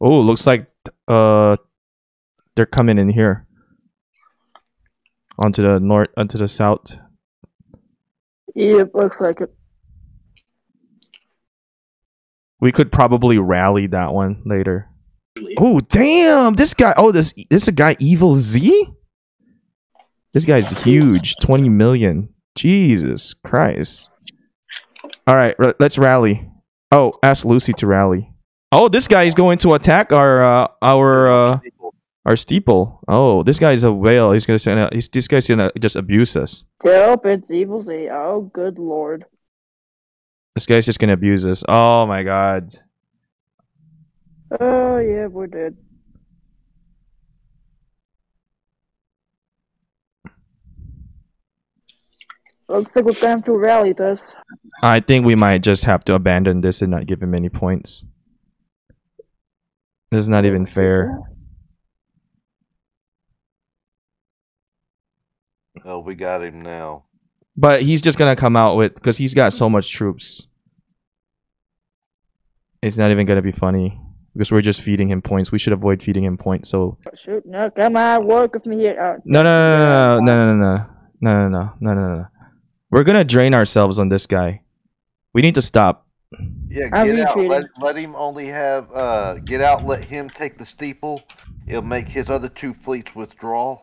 Oh, looks like uh they're coming in here. Onto the north onto the south. Yep, looks like it. We could probably rally that one later. Oh damn! This guy. Oh, this this a guy Evil Z. This guy's huge. Twenty million. Jesus Christ. All right, let's rally. Oh, ask Lucy to rally. Oh, this guy is going to attack our uh, our uh, our steeple. Oh, this guy is a whale. He's gonna send. He's, this guy's gonna just abuse us. Yep, it's Evil Z. Oh, good lord. This guy's just gonna abuse us. Oh my god. Oh, yeah, we're dead. Looks like we're gonna have to rally this. I think we might just have to abandon this and not give him any points. This is not even fair. Oh, we got him now. But he's just gonna come out with because he's got so much troops. It's not even gonna be funny because we're just feeding him points. We should avoid feeding him points. So Shoot, no, come on, work with me here. Uh, no, no, no, no, no, no, no, no, no, no, no, no, no. We're gonna drain ourselves on this guy. We need to stop. Yeah, I'm get out. Let, let him only have. Uh, get out. Let him take the steeple. It'll make his other two fleets withdraw,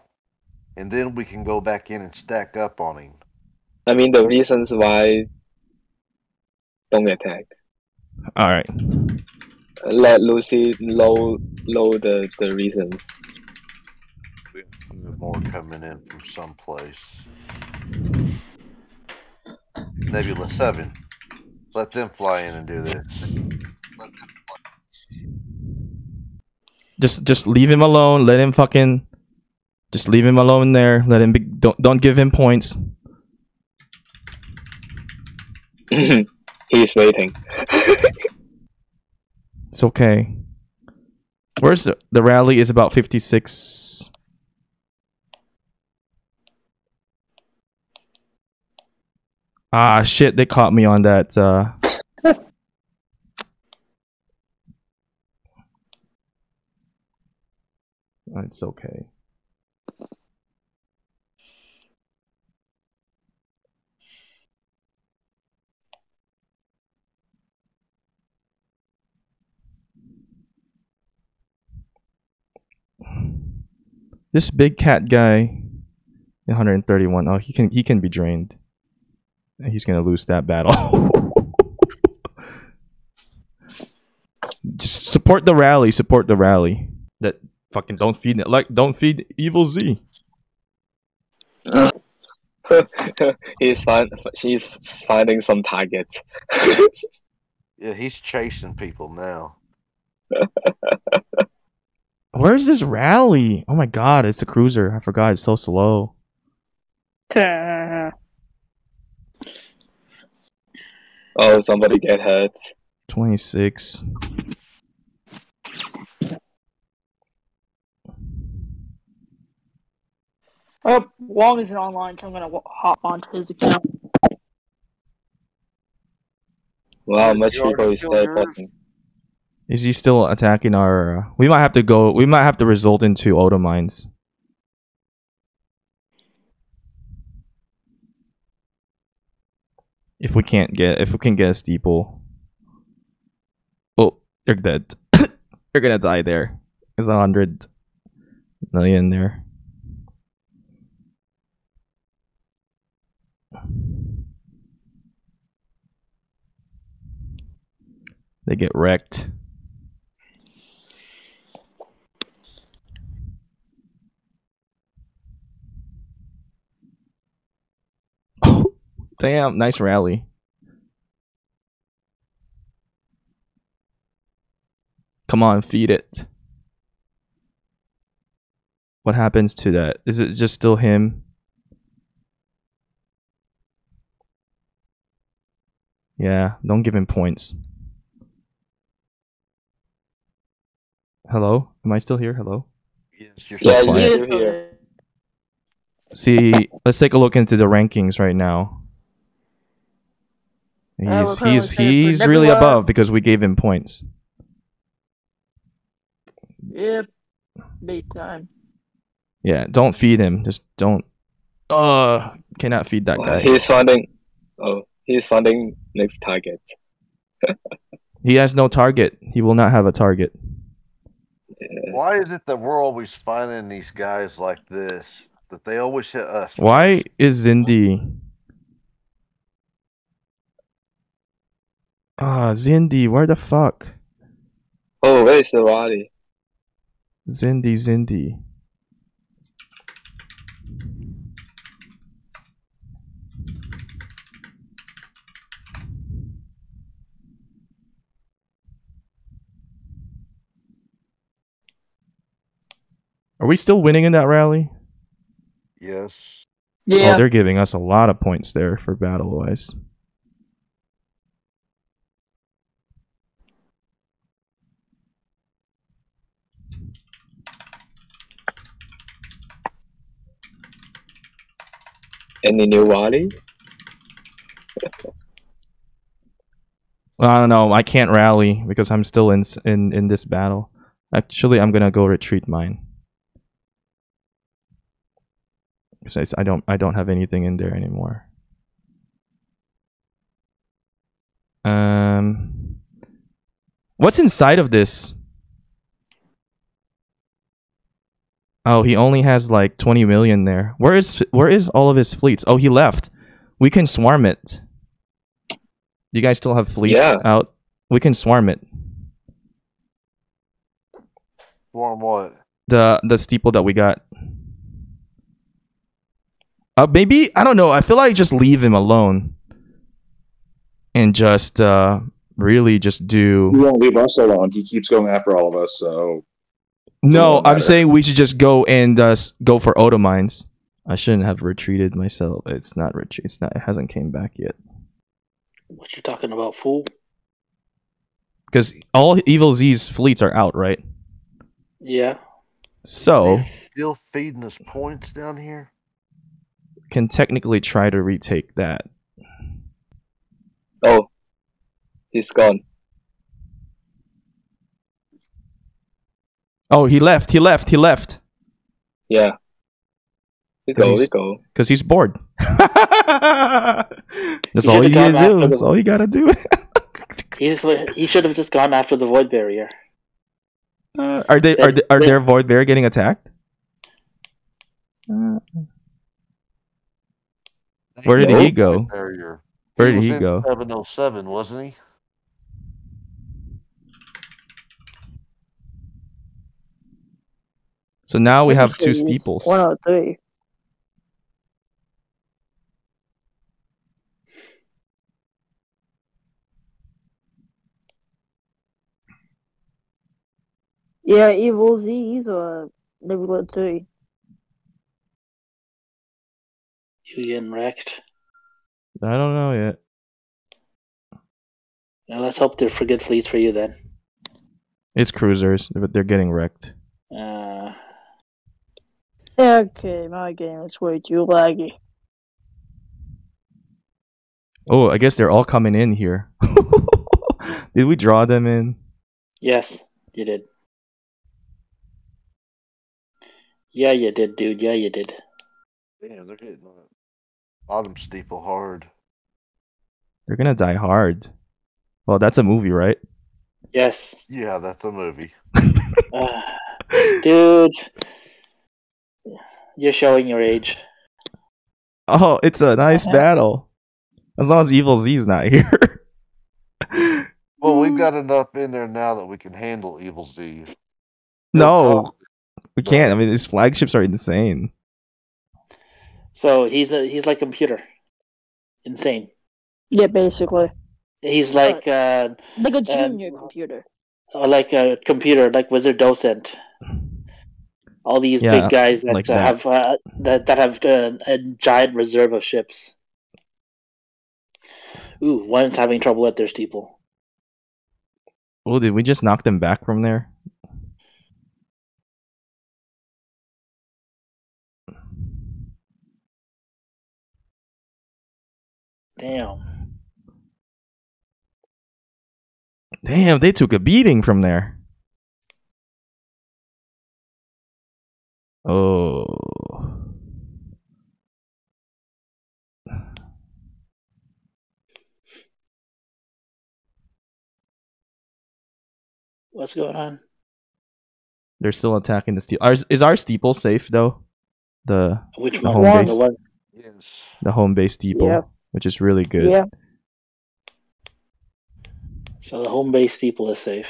and then we can go back in and stack up on him. I mean the reasons why don't attack. All right. Let Lucy know know the, the reasons. We have more coming in from someplace. Nebula Seven. Let them fly in and do this. Just just leave him alone. Let him fucking just leave him alone there. Let him be, don't don't give him points. He's waiting. it's okay. Where's the, the rally is about 56 Ah shit! They caught me on that. Uh... it's okay. This big cat guy, 131. Oh, he can he can be drained. He's gonna lose that battle. Just support the rally. Support the rally. That fucking don't feed it. Like don't feed evil Z. he's find she's finding some targets. Yeah, he's chasing people now. Where's this rally? Oh my god, it's a cruiser. I forgot. It's so slow. Oh, somebody get hurt. 26. Oh, Wong isn't online, so I'm gonna wa- hop onto his account. Wow, You much already people is killed there. Is he still attacking our? Uh, we might have to go. We might have to result into auto mines. If we can't get, if we can get a steeple. Oh, you're dead. you're gonna die there. It's a hundred million there. They get wrecked. Oh, damn! Nice rally. Come on, feed it. What happens to that? Is it just still him? Yeah, don't give him points. Hello? Am I still here? Hello? Yes, you're So yeah, quiet. you're here. See, let's take a look into the rankings right now. We're He's currently he's he's really Nebula. above because we gave him points. Yep. Big time. Yeah, don't feed him. Just don't. Uh, cannot feed that guy. He's finding. Oh, he's finding next target. He has no target. He will not have a target. Yeah. Why is it that we're always finding these guys like this? That they always hit us. Why is Zindi? Ah, Zindi, where the fuck? Oh, where is the rally? Zindi, Zindi. Are we still winning in that rally? Yes. Yeah. Oh, they're giving us a lot of points there for battle wise. Any new rally? Well, I don't know. I can't rally because I'm still in in in this battle. Actually, I'm gonna go retreat mine. 'Cause I s- I don't I don't have anything in there anymore. Um, what's inside of this? Oh, he only has like 20 million there. Where is where is all of his fleets? Oh, he left. We can swarm it. You guys still have fleets Yeah. out? We can swarm it. Form what? The the steeple that we got. Uh, maybe I don't know. I feel like just leave him alone, and just uh really just do. He won't leave us alone. He keeps going after all of us. So No, I'm saying we should just go and uh, go for auto mines. I shouldn't have retreated myself. It's not retreat. It's not. It hasn't came back yet. What you talking about, fool? Because all Evil Z's fleets are out, right? Yeah. So Still feeding us points down here? can technically try to retake that. Oh, he's gone. Oh, he left. He left. He left. Yeah. We Cause go, he's- we go. Because he's bored. That's He all you gotta do. after That's all you gotta do. He just, he should have just gone after the void barrier. Uh, are they are they, are their void barrier getting attacked? Uh, Where did he go? Barrier. Where did was he in go? 707, wasn't he? So now we have two sure it's steeples. 103. Yeah, Evil Z, he's a level 3. You getting wrecked. I don't know yet. Now let's hope they're for good fleets for you then. It's cruisers, but they're getting wrecked. Uh, Okay, my game is way too laggy. Oh, I guess they're all coming in here. Did we draw them in? yes, you did. Yeah, you did, dude. Yeah, you did. Damn, they're hitting on it. Bottom steeple hard. They're gonna die hard. Well, that's a movie, right? Yes. Yeah, that's a movie. Uh, dude, you're showing your age. Oh, it's a nice Uh-huh. battle. As long as Evil Z's not here. Well, we've got enough in there now that we can handle Evil Z. no, we can't. I mean, these flagships are insane. So he's a he's like a computer. Insane. Yeah, basically. He's like uh Like a Um, junior computer. or like a computer, like Wizard Docent. All these Yeah, big guys that, like that. have uh, that that have uh, a giant reserve of ships. Ooh, one's having trouble at their steeple. Oh, did we just knock them back from there? Damn. Damn, they took a beating from there. Oh. What's going on? They're still attacking the steeple. Is, is our steeple safe though? The Which The one? home The base. one- Yes. the home base steeple, Yeah. which is really good. Yeah. So the home base steeple is safe.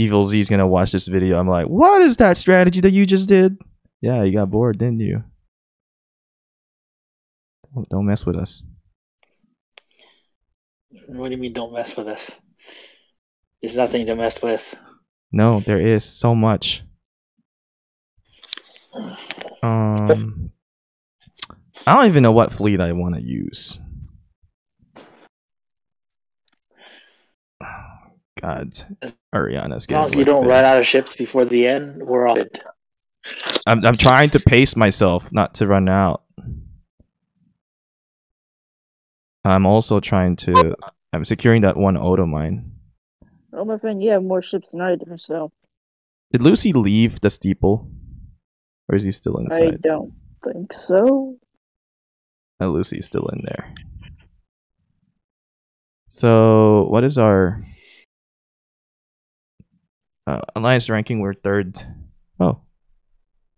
Evil Z is gonna watch this video. I'm like, what is that strategy that you just did? Yeah, you got bored, didn't you? Don't, mess with us. What do you mean? Don't mess with us. There's nothing to mess with. No, there is so much. Um, I don't even know what fleet I want to use. God, Ariana's getting. As long as getting you don't worked run out of ships before the end, we're all good. I'm I'm trying to pace myself not to run out. I'm also trying to. I'm securing that one auto mine. Oh, my friend, you have more ships than I do, so Did Lucy leave the steeple, or is he still inside? I don't think so. Oh, Lucy's still in there. So, what is our uh, alliance ranking? We're third. Oh,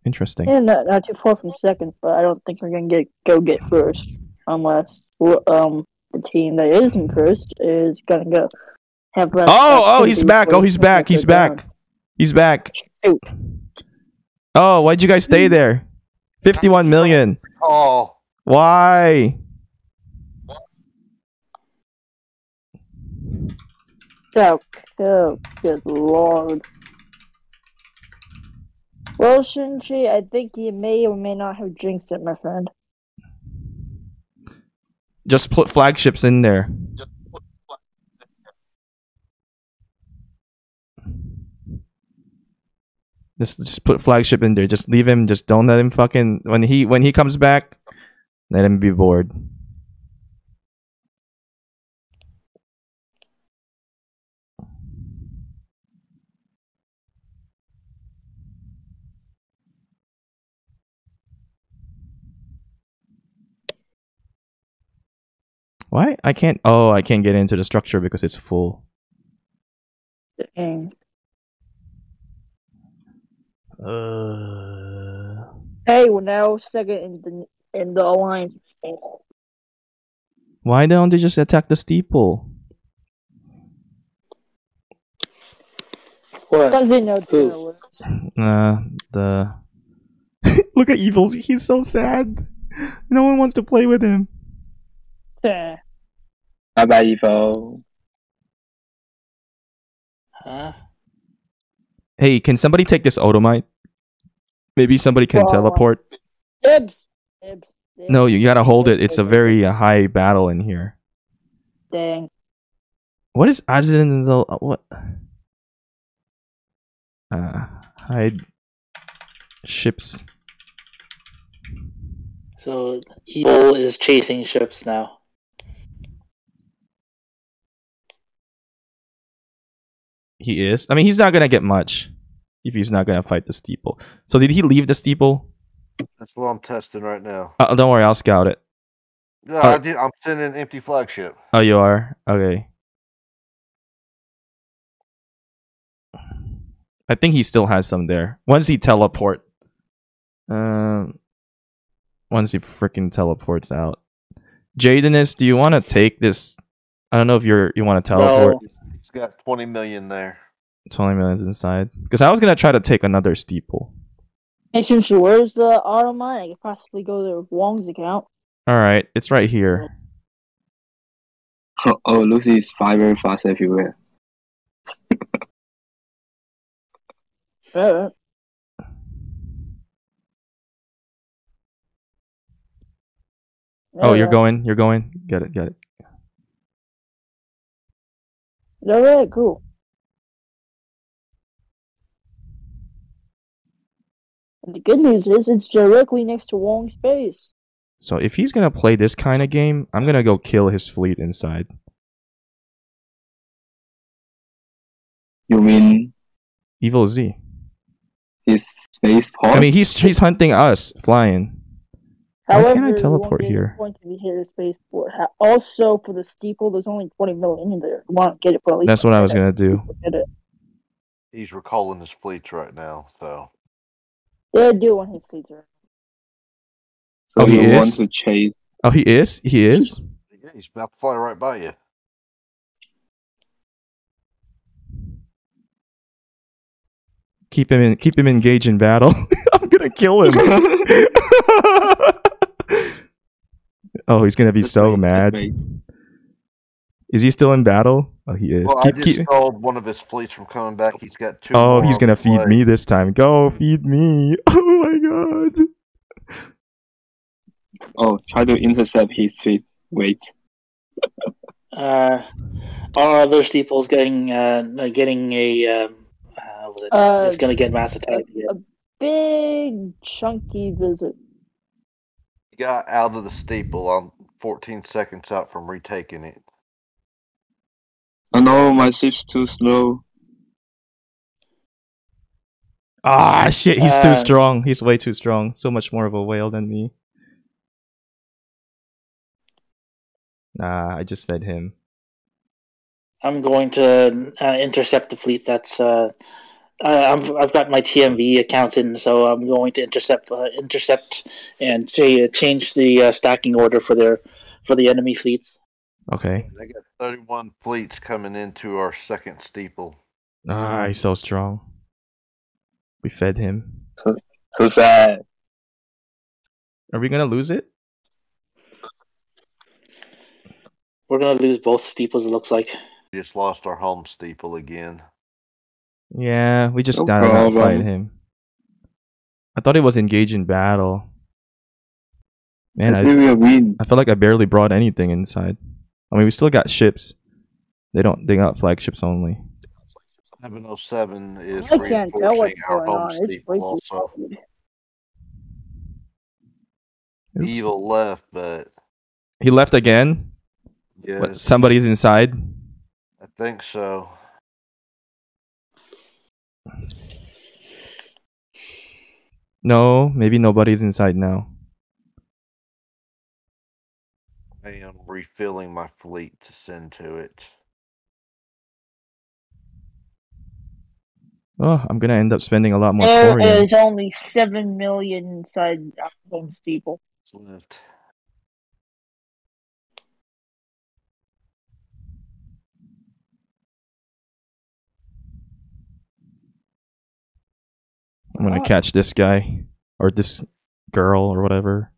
interesting. Yeah, not, not too far from second, but I don't think we're gonna get go get first unless um the team that is in first is gonna go have. less Oh, oh, he's back. Oh, he's back. go He's down. back. He's back. Shoot. Oh, why'd you guys stay there? 51 million. Oh, Why? Oh, good lord. Well, she? I think you may or may not have jinxed it, my friend. Just put flagships in there. Just, just put flagship in there. Just leave him. Just don't let him fucking when he when he comes back. Let him be bored. Why? I can't. Oh, I can't get into the structure because it's full. Dang. Uh, Hey, we're now second in the in the alliance. why don't they just attack the steeple? What? Doesn't know Who? the. Uh, the look at Evils. He's so sad. No one wants to play with him. Eh. Bye bye, Evo. Huh? Hey, can somebody take this auto mine? Maybe somebody can Well, teleport. Dibs. Dibs. Dibs. No, you gotta hold it. It's a very uh, high battle in here. Dang. What is Ajin the what? Uh, hide ships. So evil is chasing ships now. He is. I mean, he's not gonna get much if he's not gonna fight the steeple. So did he leave the steeple? that's what I'm testing right now. Uh, don't worry, I'll scout it. No, Uh, I did, I'm sending an empty flagship. Oh, you are okay. I think he still has some there. Once he teleport, um, once he freaking teleports out. Jadenus, do you want to take this? I don't know if you're you want to teleport. No. It's got 20 million there. Twenty millions inside. Because I was gonna try to take another steeple. Hey, since you where's the auto mine? I could possibly go to Wong's account. All right, it's right here. Oh, Lucy is fly very fast everywhere. Uh, Oh, you're going. You're going. Get it. Get it. Alright, cool. And the good news is it's directly next to Wong's base. So if he's gonna play this kind of game, I'm gonna go kill his fleet inside. You mean Evil Z. His spaceport. I mean, he's he's hunting us, flying. Why can't I teleport get any here? Points if you hit a spaceport. Also, for the steeple, there's only 20 million in there. You want to get it for at least. That's what I was gonna do. Get it. He's recalling his fleets right now, so They do want his fleets are. so Oh, he you want is? to chase. Oh, he is. He is. yeah, he's about to fly right by you. Keep him in. Keep him engaged in battle. I'm gonna kill him. oh, he's gonna be Just so wait, mad. Is he still in battle? Oh, he is. Well, I just keep. stalled one of his fleets from coming back. He's got two. Oh, he's gonna feed way. me this time. Go feed me. Oh my god. Oh, try to intercept his fleet. Wait. Uh, our other steeple's getting uh, getting a um, uh, was it? Uh, it's gonna get mass attack. a, a big chunky visit. He got out of the steeple. I'm 14 seconds out from retaking it. Oh know my ship's too slow. Ah, shit. He's too Uh, strong. He's way too strong. So much more of a whale than me. Nah, I just fed him. I'm going to uh, intercept the fleet. That's uh, I, I'm, I've got my TMV accounts in, so I'm going to intercept uh, intercept and cha- change the uh, stacking order for their for the enemy fleets. Okay. I got 31 fleets coming into our second steeple. Ah, he's so strong. We fed him. So sad. Are we gonna lose it? We're gonna lose both steeples. It looks like. We just lost our home steeple again. Yeah, we just No gotta not fight him. I thought it was engaged in battle. Man, I I, think we'll win. I feel like I barely brought anything inside. I mean, we still got ships. They don't. They got flagships only. 707 is I can't tell what's going on. It's way steeple too also. Oops. Evil left, but He left again. yes, What, somebody's inside. I think so. No, maybe nobody's inside now. I am refilling my fleet to send to it. Oh, I'm gonna end up spending a lot more There corium. is only 7 million inside our home steeple. What's left? I'm gonna Oh. catch this guy or this girl or whatever.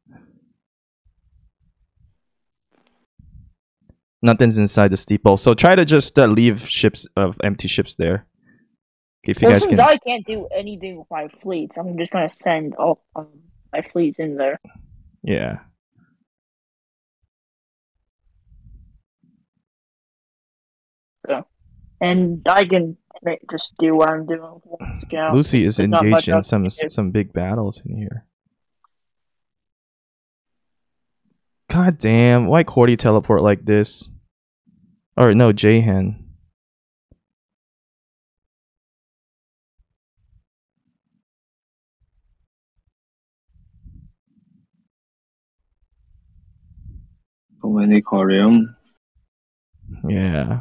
Nothing's inside the steeple, so try to just uh, leave ships of empty ships there. If you Well, guys since can, I can't do anything with my fleets, I'm just gonna send all um, my fleets in there. yeah. And I can ma- just do what I'm doing. with one scout. Lucy is There's engaged in some some big battles in here. God damn! Why Cordy teleport like this? Or no, Jahan. So many Korean. Yeah.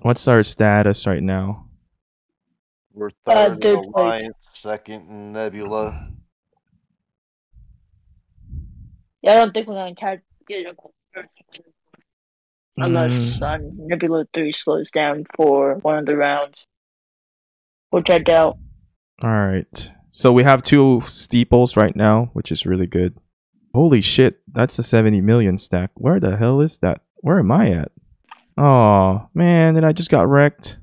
What's our status right now? We're Uh, third in third place. Alliance, second in Nebula. Yeah, I don't think we're gonna catch get a unless Mm, um, Nebula Three slows down for one of the rounds, which I doubt. all right. So we have two steeples right now, which is really good. Holy shit, that's a 70 million stack. Where the hell is that? Where am I at? Oh, man, and I just got wrecked.